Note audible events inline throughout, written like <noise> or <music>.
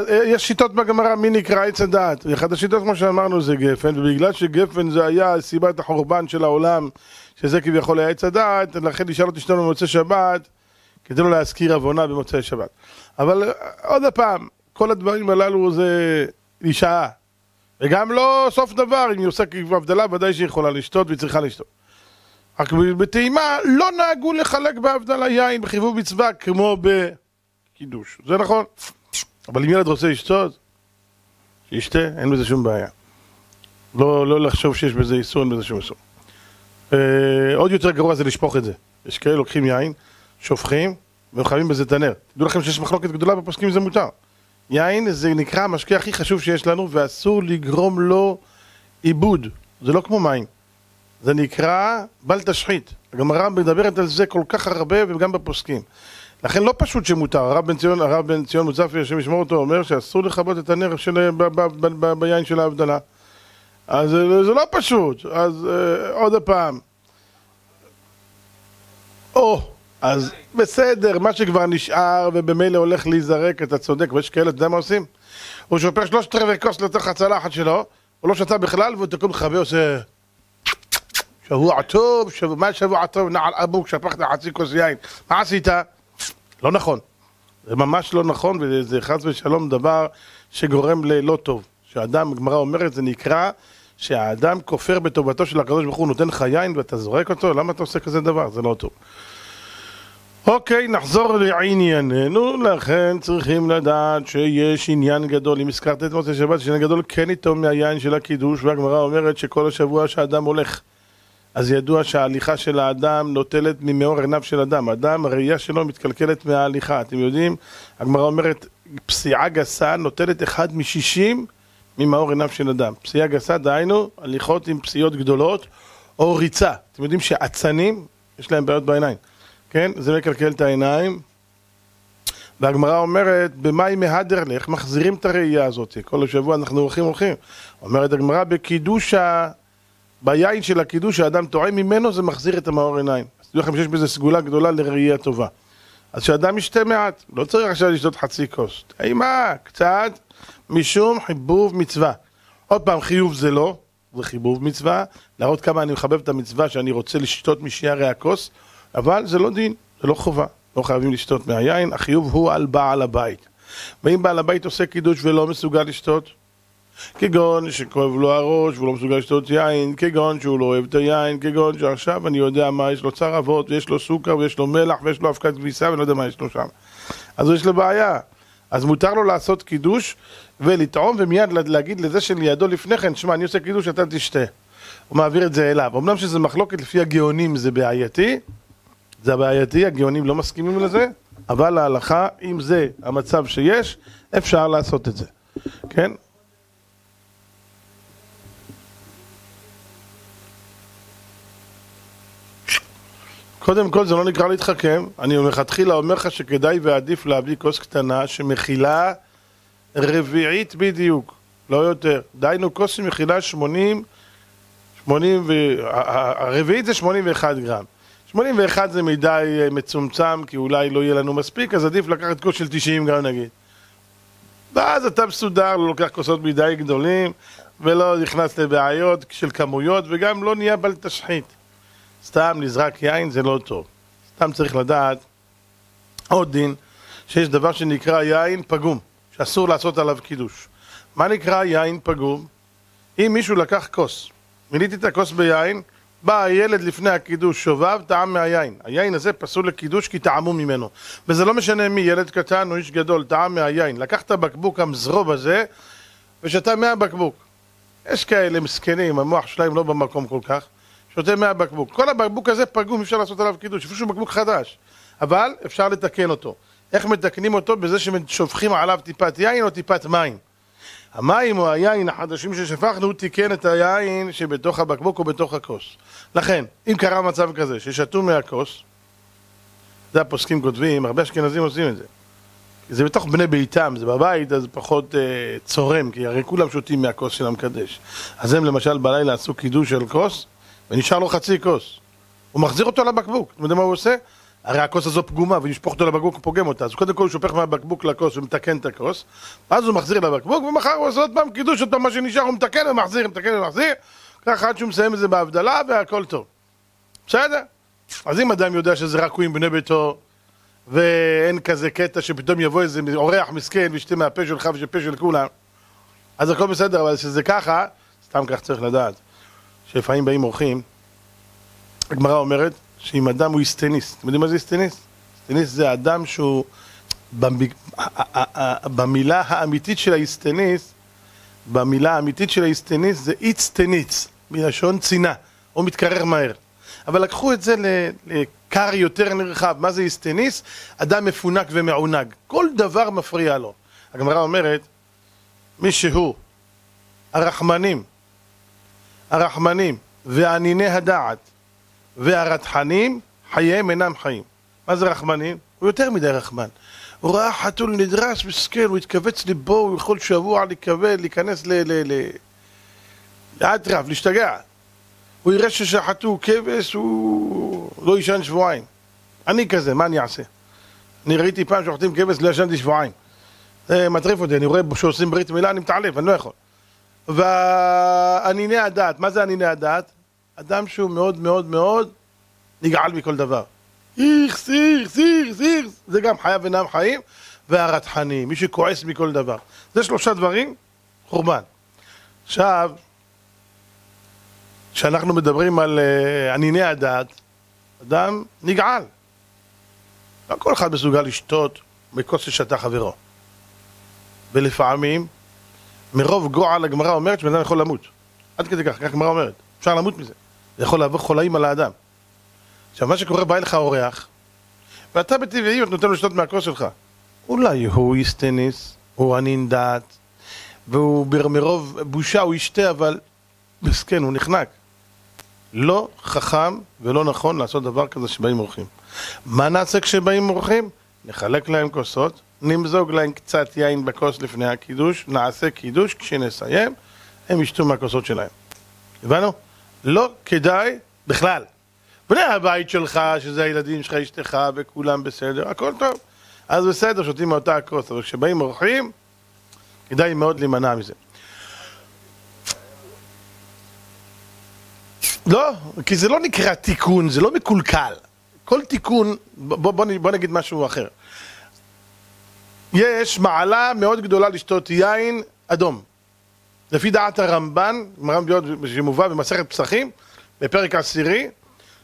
יודע, יש שיטות בגמרא מי נקרא עץ הדעת. אחת השיטות, כמו שאמרנו, זה גפן, ובגלל שגפן זה היה סיבת החורבן של העולם, שזה כביכול היה עץ הדעת, לכן נשאל אותי שלנו במוצאי שבת, כדי לא להזכיר עוונה במוצאי שבת. אבל אה, עוד פעם, כל הדברים הללו זה אישה. וגם לא סוף דבר, אם היא עושה הבדלה, ודאי שהיא יכולה לשתות והיא צריכה לשתות. רק בטעימה לא נהגו לחלק בהבדלה יין בחיבוב מצווה כמו בקידוש. זה נכון. אבל אם ילד רוצה לשתות, שישתה, אין בזה שום בעיה. לא, לא לחשוב שיש בזה איסור, אין בזה שום איסור. אה, עוד יותר גרוע זה לשפוך את זה. יש כאלה לוקחים יין, שופכים, וחייבים בזה את הנר. תדעו לכם שיש מחלוקת גדולה בפוסקים זה מותר. יין זה נקרא המשקה הכי חשוב שיש לנו, ואסור לגרום לו עיבוד. זה לא כמו מים. זה נקרא בל תשחית. הגמרא מדברת על זה כל כך הרבה וגם בפוסקים. לכן לא פשוט שמותר, הרב בן ציון, הרב בן ציון מוצפי, השם ישמור אותו, אומר שאסור לכבות את הנר של, ב, ב, ב, ב, ביין של ההבדלה. אז זה לא פשוט, אז uh, עוד פעם. או, אז בסדר, מה שכבר נשאר ובמילא הולך להיזרק, אתה צודק, ויש כאלה, אתה יודע מה עושים? הוא שופך שלושת רבעי כוס לתוך הצלחת שלו, הוא לא שתה בכלל, והוא תקום מכבה, עושה... שבוע טוב, שבוע, מה שבוע טוב, נעל אבוק, שפכת חצי כוס יין, מה עשית? לא נכון. זה ממש לא נכון, וזה חס ושלום דבר שגורם ללא טוב. שאדם, גמרא אומרת, זה נקרא שהאדם כופר בטובתו של הקדוש ברוך הוא, נותן לך יין ואתה זורק אותו, למה אתה עושה כזה דבר? זה לא טוב. אוקיי, נחזור לענייננו, לכן צריכים לדעת שיש עניין גדול, אם הזכרת את מוצאי שבת, שעניין גדול כן איתו מהיין של הקידוש, והגמרא אומרת שכל השבוע שאדם הולך אז ידוע שההליכה של האדם נוטלת ממאור עיניו של אדם. אדם, הראייה שלו מתקלקלת מההליכה. אתם יודעים, הגמרא אומרת, פסיעה גסה נוטלת אחד משישים ממאור עיניו של אדם. פסיעה גסה, דהיינו, הליכות עם פסיעות גדולות, או ריצה. אתם יודעים שאצנים, יש להם בעיות בעיניים. כן? זה מקלקל את העיניים. והגמרא אומרת, במאי מהדר לך, מחזירים את הראייה הזאת. כל השבוע אנחנו הולכים הולכים. אומרת הגמרא, בקידוש ה... ביין של הקידוש שהאדם טועם ממנו זה מחזיר את המאור עיניים. אז תדעו לכם שיש בזה סגולה גדולה לראייה טובה. אז שאדם ישתה מעט, לא צריך עכשיו לשתות חצי כוס. טעימה, קצת, משום חיבוב מצווה. עוד פעם, חיוב זה לא, זה חיבוב מצווה, להראות כמה אני מחבב את המצווה שאני רוצה לשתות משיירי הכוס, אבל זה לא דין, זה לא חובה. לא חייבים לשתות מהיין, החיוב הוא על בעל הבית. ואם בעל הבית עושה קידוש ולא מסוגל לשתות, כגון שכואב לו הראש והוא לא מסוגל לשתות יין, כגון שהוא לא אוהב את היין, כגון שעכשיו אני יודע מה, יש לו צר אבות ויש לו סוכר ויש לו מלח ויש לו אבקת כביסה ואני לא יודע מה יש לו שם. אז יש לו בעיה. אז מותר לו לעשות קידוש ולטעום ומיד להגיד לזה שלידו לפני כן, שמע, אני עושה קידוש, אתה תשתה. הוא מעביר את זה אליו. אמנם שזה מחלוקת לפי הגאונים זה בעייתי, זה בעייתי, הגאונים לא מסכימים לזה, אבל להלכה, אם זה המצב שיש, אפשר לעשות את זה. כן? קודם כל זה לא נקרא להתחכם, אני מלכתחילה אומר לך שכדאי ועדיף להביא כוס קטנה שמכילה רביעית בדיוק, לא יותר. דהיינו כוס שמכילה 80, 80 ו... הרביעית זה 81 גרם. 81 זה מדי אה, מצומצם כי אולי לא יהיה לנו מספיק, אז עדיף לקחת כוס של 90 גרם נגיד. ואז אתה מסודר, לא לוקח כוסות מדי גדולים ולא נכנס לבעיות של כמויות וגם לא נהיה בל תשחית. סתם נזרק יין זה לא טוב. סתם צריך לדעת עוד דין, שיש דבר שנקרא יין פגום, שאסור לעשות עליו קידוש. מה נקרא יין פגום? אם מישהו לקח כוס, מילאתי את הכוס ביין, בא הילד לפני הקידוש, שובב, טעם מהיין. היין הזה פסול לקידוש כי טעמו ממנו. וזה לא משנה מי, ילד קטן או איש גדול, טעם מהיין. לקח את הבקבוק המזרוב הזה ושתה מהבקבוק. יש כאלה מסכנים, המוח שלהם לא במקום כל כך. שותה מהבקבוק. כל הבקבוק הזה פגום, אפשר לעשות עליו קידוש, אפילו שהוא בקבוק חדש. אבל אפשר לתקן אותו. איך מתקנים אותו? בזה ששופכים עליו טיפת יין או טיפת מים. המים או היין החדשים ששפכנו, הוא תיקן את היין שבתוך הבקבוק או בתוך הכוס. לכן, אם קרה מצב כזה, ששתו מהכוס, זה הפוסקים כותבים, הרבה אשכנזים עושים את זה. זה בתוך בני ביתם, זה בבית, אז פחות אה, צורם, כי הרי כולם שותים מהכוס של המקדש. אז הם למשל בלילה עשו קידוש של כוס, ונשאר לו חצי כוס. הוא מחזיר אותו לבקבוק. אתם יודעים מה הוא עושה? הרי הכוס הזו פגומה, ולשפוך אותו לבקבוק הוא פוגם אותה. אז קודם כל הוא שופך מהבקבוק לכוס ומתקן את הכוס, ואז הוא מחזיר לבקבוק, ומחר הוא עושה עוד פעם קידוש, פעם מה שנשאר הוא מתקן ומחזיר, מתקן ומחזיר, ככה עד שהוא מסיים את זה בהבדלה והכל טוב. בסדר? אז אם אדם יודע שזה רק הוא עם בני ביתו, ואין כזה קטע שפתאום יבוא איזה אורח מסכן וישתה מהפה שלך ושפה של כולם, אז הכל בסדר, אבל שזה ככה, סתם כך צריך לדעת, שלפעמים באים אורחים, הגמרא אומרת שאם אדם הוא היסטניסט, אתם יודעים מה זה היסטניסט? היסטניסט זה אדם שהוא, במילה האמיתית של ההיסטניסט, במילה האמיתית של ההיסטניסט זה איצטניץ, מלשון צינה, או מתקרר מהר. אבל לקחו את זה לקר יותר נרחב, מה זה היסטניס? אדם מפונק ומעונג. כל דבר מפריע לו. הגמרא אומרת, מי שהוא הרחמנים, הרחמנים והניני הדעת והרתחנים, חייהם אינם חיים. מה זה רחמנים? הוא יותר מדי רחמן. הוא ראה חתול נדרס, מסכן, הוא התכווץ ליבו, הוא יכול שבוע לקבל, להיכנס ל... ל... ל... לאטרף, להשתגע. הוא יראה ששחטו כבש, הוא לא יישן שבועיים. אני כזה, מה אני אעשה? אני ראיתי פעם שוחטים כבש, לא ישנתי שבועיים. זה מטריף אותי, אני רואה שעושים ברית מילה, אני מתעלף, אני לא יכול. והניני הדעת, מה זה הניני הדעת? אדם שהוא מאוד מאוד מאוד נגעל מכל דבר. איכס, איכס, איכס, איכס, זה גם חייו אינם חיים, והרתחני, מי שכועס מכל דבר. זה שלושה דברים, חורבן. עכשיו, כשאנחנו מדברים על uh, ענייני הדעת, אדם נגעל. לא כל אחד מסוגל לשתות מכוס ששתה חברו. ולפעמים, מרוב גועל הגמרא אומרת שבן אדם יכול למות. עד כדי כך, כך הגמרא אומרת. אפשר למות מזה. זה יכול לעבור חולאים על האדם. עכשיו, מה שקורה, בא אליך אורח, ואתה בטבעיות נותן לו לשתות מהכוס שלך. אולי הוא איס טניס, הוא ענין דעת, והוא מרוב בושה הוא ישתה, אבל מסכן, הוא נחנק. לא חכם ולא נכון לעשות דבר כזה שבאים אורחים. מה נעשה כשבאים אורחים? נחלק להם כוסות, נמזוג להם קצת יין בכוס לפני הקידוש, נעשה קידוש, כשנסיים, הם ישתו מהכוסות שלהם. הבנו? לא כדאי בכלל. בני הבית שלך, שזה הילדים שלך, אשתך, וכולם בסדר, הכל טוב. אז בסדר, שותים מאותה הכוס, אבל כשבאים אורחים, כדאי מאוד להימנע מזה. לא, כי זה לא נקרא תיקון, זה לא מקולקל. כל תיקון, בוא, בוא, בוא נגיד משהו אחר. יש מעלה מאוד גדולה לשתות יין אדום. לפי דעת הרמב"ן, שמובא במסכת פסחים, בפרק עשירי,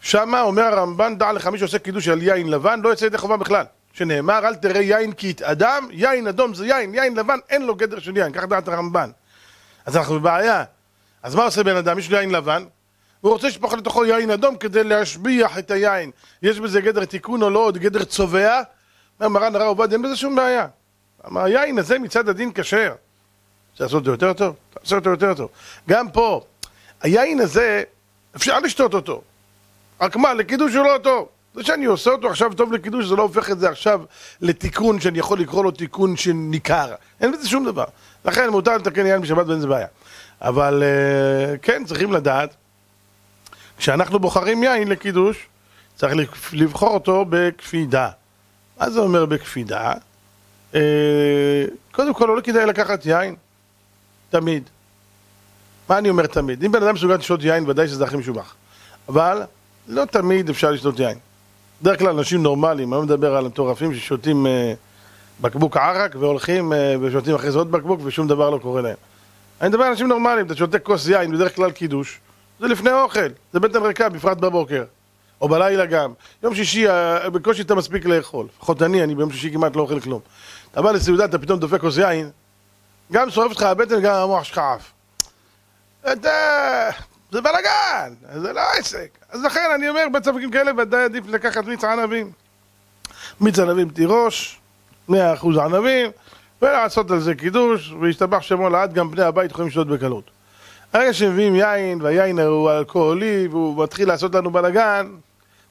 שמה אומר הרמב"ן, דע לך מי שעושה קידוש על יין לבן, לא יוצא ידי חובה בכלל. שנאמר, אל תראה יין כי יתאדם, יין אדום זה יין, יין לבן אין לו גדר של יין, כך דעת הרמב"ן. אז אנחנו בבעיה. אז מה עושה בן אדם? יש לו יין לבן, הוא רוצה לשפוך לתוכו יין אדום כדי להשביח את היין. יש בזה גדר תיקון או לא, עוד גדר צובע? אומר מרן הרב עובדיה, אין בזה שום בעיה. היין הזה מצד הדין כשר. רוצה לעשות זה יותר טוב? תעשה אותו יותר טוב. גם פה, היין הזה, אפשר לשתות אותו. רק מה, לקידוש הוא לא טוב. זה שאני עושה אותו עכשיו טוב לקידוש, זה לא הופך את זה עכשיו לתיקון שאני יכול לקרוא לו תיקון שניכר. אין בזה שום דבר. לכן מותר לתקן יין בשבת ואין זה בעיה. אבל אה, כן, צריכים לדעת כשאנחנו בוחרים יין לקידוש, צריך לבחור אותו בקפידה. מה זה אומר בקפידה? אה, קודם כל, לא כדאי לקחת יין, תמיד. מה אני אומר תמיד? אם בן אדם מסוגל לשתות יין, ודאי שזה הכי משובח. אבל לא תמיד אפשר לשתות יין. בדרך כלל אנשים נורמליים, אני לא מדבר על מטורפים ששותים אה, בקבוק ערק והולכים אה, ושותים אחרי זה עוד בקבוק ושום דבר לא קורה להם. אני מדבר על אנשים נורמליים, אתה שותה כוס יין, בדרך כלל קידוש, זה לפני אוכל, זה בטן ריקה, בפרט בבוקר. או בלילה גם. יום שישי, אה, בקושי אתה מספיק לאכול. לפחות אני, אני ביום שישי כמעט לא אוכל כלום. אתה בא לסעודה, אתה פתאום דופק כוס יין, גם שורף אותך הבטן, גם המוח שלך עף. זה בלאגן, זה לא עסק. אז לכן אני אומר, בצווקים כאלה ודאי עדיף לקחת מיץ ענבים. מיץ ענבים תירוש, 100% ענבים, ולעשות על זה קידוש, וישתבח שמו לעד, גם בני הבית יכולים לשתות בקלות. הרגע שמביאים יין, והיין הוא אלכוהולי, והוא מתחיל לעשות לנו בלאגן,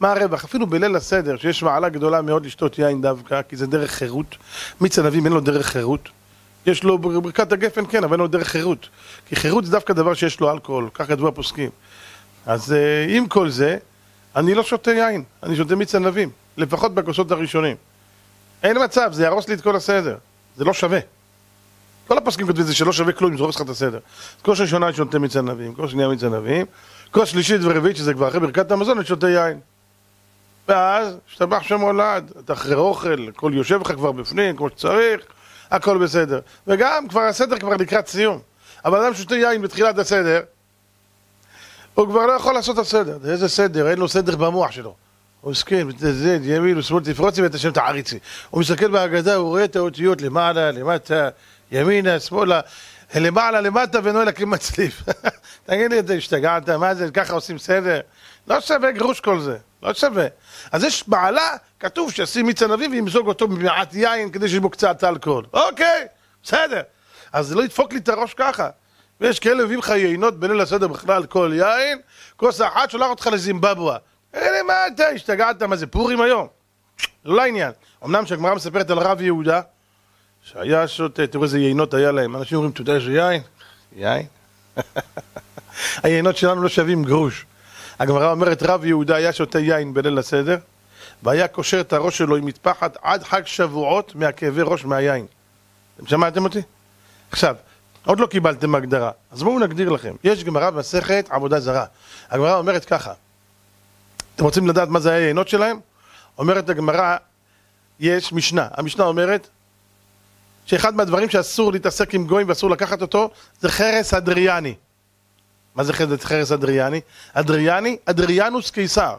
מה הרווח? אפילו בליל הסדר, שיש מעלה גדולה מאוד לשתות יין דווקא, כי זה דרך חירות. מיץ ענבים אין לו דרך חירות. יש לו ברכת הגפן כן, אבל אין לו דרך חירות. כי חירות זה דווקא דבר שיש לו אלכוהול, כך כתבו הפוסקים. אז אה, עם כל זה, אני לא שותה יין, אני שותה מיץ ענבים. לפחות בכוסות הראשונים. אין מצב, זה יהרוס לי את כל הסדר. זה לא שווה. כל הפוסקים כותבים זה שלא שווה כלום, זה הורס לך את הסדר. כוס ראשונה אני שותה מיץ ענבים, כוס שנייה מיץ ענבים, כוס שלישית ורביעית, שזה כבר אחרי ברכת המזון, אני שותה יין. ואז, השתבח שם הולד, אתה אחרי אוכל, הכל יושב לך כבר בפנים, כמו שצריך, הכל בסדר. וגם, כבר הסדר כבר לקראת סיום. אבל אדם שותה יין בתחילת הסדר, הוא כבר לא יכול לעשות את הסדר. איזה סדר? אין לו סדר במוח שלו. הוא מסכן, זה, ימין ושמאל תפרוצי ואת השם תעריצי. הוא מסתכל בהגדה, הוא רואה את האותיות למעלה, למטה, ימינה, שמאלה, למעלה, למטה ונועל מצליף. <laughs> תגיד לי, אתה השתגעת? מה זה? ככה עושים סדר? לא שווה גרוש כל זה, לא שווה. אז יש בעלה, כתוב שישים מיץ ענבים וימזוג אותו במעט יין כדי שיש בו קצת אלכוהול. אוקיי, בסדר. אז זה לא ידפוק לי את הראש ככה. ויש כאלה מביאים לך יינות בליל הסדר בכלל, כל יין, כוס אחת שולח אותך לזימבבואה. אלה מה אתה, השתגעת, מה זה פורים היום? לא לעניין. אמנם שהגמרא מספרת על רב יהודה, שהיה שותה, תראו איזה יינות היה להם. אנשים אומרים, אתה יודע איזה יין? יין? <laughs> היינות שלנו לא שווים גרוש. הגמרא אומרת, רב יהודה היה שותה יין בליל הסדר, והיה קושר את הראש שלו עם מטפחת עד חג שבועות מהכאבי ראש מהיין. אתם שמעתם אותי? עכשיו, עוד לא קיבלתם הגדרה, אז בואו נגדיר לכם. יש גמרא במסכת עבודה זרה. הגמרא אומרת ככה, אתם רוצים לדעת מה זה היינות שלהם? אומרת הגמרא, יש משנה. המשנה אומרת שאחד מהדברים שאסור להתעסק עם גויים ואסור לקחת אותו זה חרס אדריאני. מה זה חרס אדריאני? אדריאני, אדריאנוס קיסר.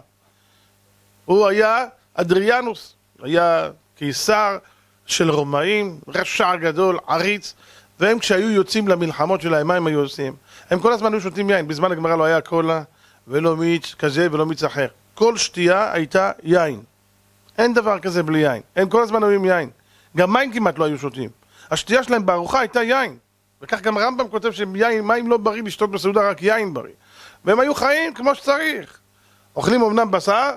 הוא היה אדריאנוס, היה קיסר של רומאים, רשע גדול, עריץ, והם כשהיו יוצאים למלחמות שלהם, מה הם היו עושים? הם כל הזמן היו שותים יין, בזמן הגמרא לא היה קולה ולא מיץ כזה ולא מיץ אחר. כל שתייה הייתה יין. אין דבר כזה בלי יין. הם כל הזמן היו עם יין. גם מים כמעט לא היו שותים. השתייה שלהם בארוחה הייתה יין. וכך גם רמב"ם כותב שמים לא בריא לשתות בסעודה, רק יין בריא. והם היו חיים כמו שצריך. אוכלים אמנם בשר,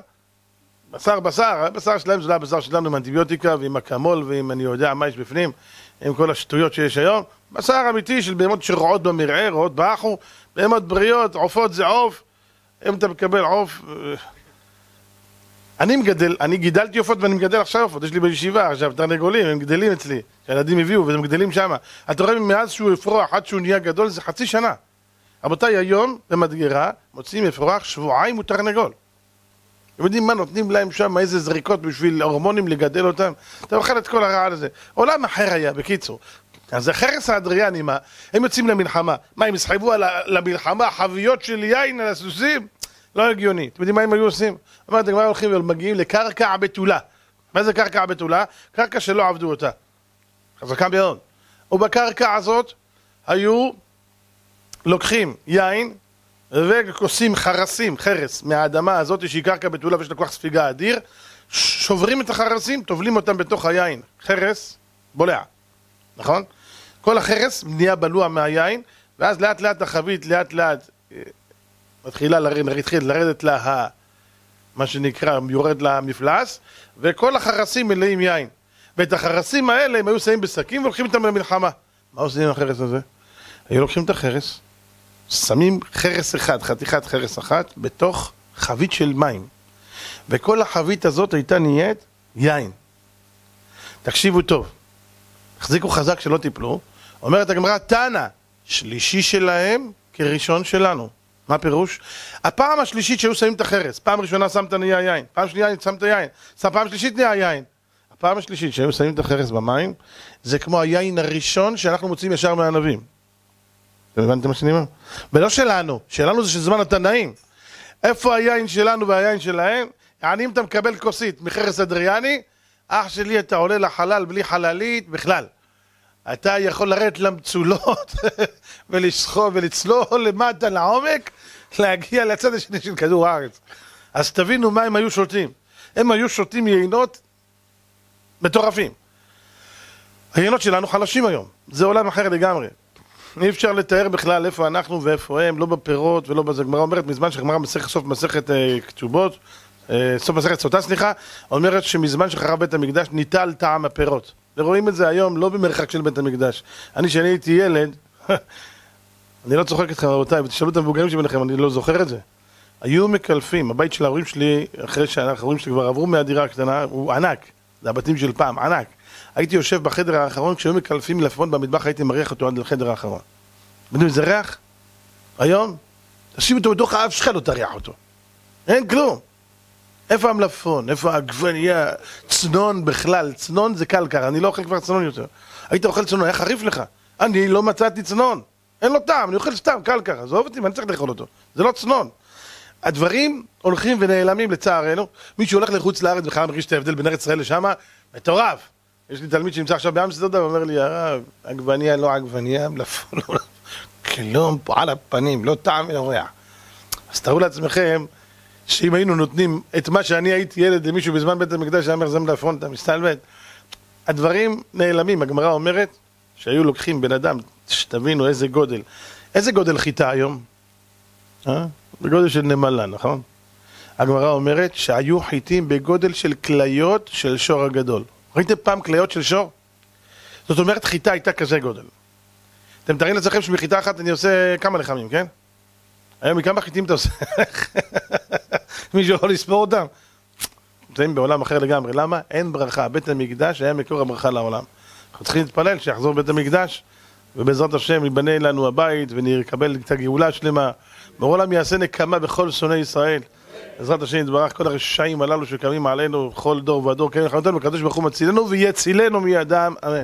בשר בשר, הבשר שלהם זה לא הבשר שלנו עם אנטיביוטיקה ועם אקמול ועם אני יודע מה יש בפנים, עם כל השטויות שיש היום. בשר אמיתי של בהמות שרועות במרעה, רועות באחו, בהמות בריאות, עופות זה עוף. אם אתה מקבל עוף... אני מגדל, אני גידלתי עופות ואני מגדל עכשיו עופות, יש לי בישיבה עכשיו תרנגולים, הם גדלים אצלי, שהילדים הביאו והם גדלים שם. אתה רואה מאז שהוא אפרוח עד שהוא נהיה גדול זה חצי שנה. רבותיי, היום במדגרה מוצאים אפרוח שבועיים הוא תרנגול. אתם יודעים מה נותנים להם שם, איזה זריקות בשביל הורמונים לגדל אותם? אתה אוכל את כל הרעל הזה. עולם אחר היה, בקיצור. אז החרס האדריאני, מה? הם יוצאים למלחמה. מה, הם יסחבו למלחמה חביות של יין על הסוסים? לא הגיוני. אתם יודעים מה הם היו עושים? אומרת הגמרא הולכים ומגיעים לקרקע בתולה. מה זה קרקע בתולה? קרקע שלא עבדו אותה. חזקה מאוד. ובקרקע הזאת היו לוקחים יין וכוסים חרסים, חרס, מהאדמה הזאת שהיא קרקע בתולה ויש לה כוח ספיגה אדיר, שוברים את החרסים, טובלים אותם בתוך היין. חרס, בולע, נכון? כל החרס נהיה בלוע מהיין, ואז לאט לאט החבית לאט לאט אה, מתחילה לרדת, לרדת לה, מה שנקרא, יורד למפלס, וכל החרסים מלאים יין. ואת החרסים האלה הם היו שמים בשקים והולכים איתם למלחמה. מה עושים עם החרס הזה? היו לוקחים את החרס, שמים חרס אחד, חתיכת חרס אחת, בתוך חבית של מים. וכל החבית הזאת הייתה נהיית יין. תקשיבו טוב, החזיקו חזק שלא תיפלו. אומרת הגמרא, תנא, שלישי שלהם כראשון שלנו. מה פירוש? הפעם השלישית שהיו שמים את החרס, פעם ראשונה שמת נהיה יין, פעם שנייה שמת יין, פעם שלישית נהיה יין. הפעם השלישית שהיו שמים את החרס במים, זה כמו היין הראשון שאנחנו מוצאים ישר מהענבים. אתם הבנתם מה שאני אומר? ולא שלנו, שלנו זה של זמן התנאים. איפה היין שלנו והיין שלהם? יעני אם אתה מקבל כוסית מחרס אדריאני, אח שלי אתה עולה לחלל בלי חללית בכלל. אתה יכול לרדת למצולות <laughs> ולסחוב ולצלול למטה לעומק, להגיע לצד השני של כדור הארץ. אז תבינו מה הם היו שותים. הם היו שותים יינות מטורפים. היינות שלנו חלשים היום, זה עולם אחר לגמרי. אי אפשר לתאר בכלל איפה אנחנו ואיפה הם, לא בפירות ולא בזה. גמרא אומרת מזמן שגמרא מסכת סוף מסכת אה, כתובות, אה, סוף מסכת סוטה סליחה, אומרת שמזמן שחרב בית המקדש ניטל טעם הפירות. ורואים את זה היום לא במרחק של בית המקדש. אני, כשאני הייתי ילד, <laughs> אני לא צוחק אתכם רבותיי, ותשאלו את המבוגרים שביניכם, אני לא זוכר את זה. היו מקלפים, הבית של ההורים שלי, אחרי שההורים שלי כבר עברו מהדירה הקטנה, הוא ענק, זה הבתים של פעם, ענק. הייתי יושב בחדר האחרון, כשהיו מקלפים מלפפון במטבח הייתי מריח אותו עד לחדר האחרון. יודעים איזה ריח? היום? תשים אותו בתוך האף שלך, לא תריח אותו. אין כלום. איפה המלפפון? איפה העגבנייה? צנון בכלל, צנון זה קלקר, אני לא אוכל כבר צנון יותר. היית אוכל צנון, היה חריף לך. אני לא מצאתי צנון. אין לו טעם, אני אוכל סתם קלקר, עזוב אותי, מה אני צריך לאכול אותו? זה לא צנון. הדברים הולכים ונעלמים לצערנו. מישהו הולך לחוץ לארץ בכלל מרגיש את ההבדל בין ארץ ישראל לשמה, מטורף. יש לי תלמיד שנמצא עכשיו באמסטרדם, אומר לי, הרב, עגבניה לא עגבניה, מלפפון לא כלום פה על הפנים, לא טעם ולא ריח. אז תארו לעצמכם שאם היינו נותנים את מה שאני הייתי ילד למישהו בזמן בית המקדש, היה מלפפון, אתה מסתלבט. הדברים נעלמים, הגמרא אומרת שהיו לוקחים בן אדם, שתבינו איזה גודל. איזה גודל חיטה היום? אה? בגודל של נמלה, נכון? הגמרא אומרת שהיו חיטים בגודל של כליות של שור הגדול. ראיתם פעם כליות של שור? זאת אומרת, חיטה הייתה כזה גודל. אתם תארים לעצמכם שמחיטה אחת אני עושה כמה לחמים, כן? היום מכמה חיטים אתה עושה? <laughs> מישהו יכול לספור אותם? נמצאים בעולם אחר לגמרי. למה? אין ברכה. בית המקדש היה מקור הברכה לעולם. אנחנו צריכים להתפלל שיחזור בית המקדש, ובעזרת השם ייבנה לנו הבית ונקבל את הגאולה השלמה. בעולם יעשה נקמה בכל שונאי ישראל. בעזרת השם יתברך כל הרשעים הללו שקמים עלינו, כל דור ודור, כן, חנותנו, הקדוש ברוך הוא מצילנו ויצילנו מידם, אמן.